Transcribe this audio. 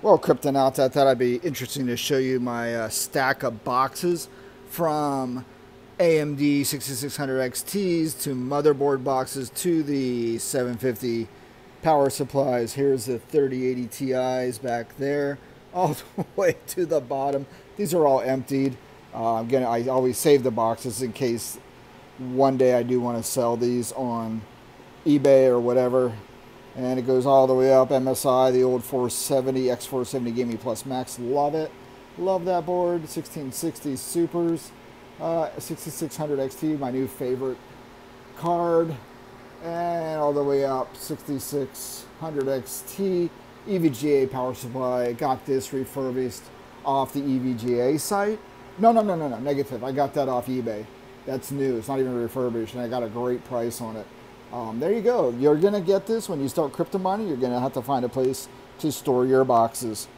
Well, Kryptonauts, I thought I'd be interesting to show you my uh, stack of boxes from AMD 6600 XTs to motherboard boxes to the 750 power supplies. Here's the 3080 Ti's back there, all the way to the bottom. These are all emptied. Uh, I'm gonna. I always save the boxes in case one day I do want to sell these on eBay or whatever and it goes all the way up MSI, the old 470, X470 Gaming Plus Max. Love it. Love that board. 1660 Supers. Uh, 6600 XT, my new favorite card. And all the way up 6600 XT. EVGA power supply. Got this refurbished off the EVGA site. No, no, no, no, no. Negative. I got that off eBay. That's new. It's not even refurbished, and I got a great price on it. Um, there you go. You're going to get this when you start crypto mining. You're going to have to find a place to store your boxes.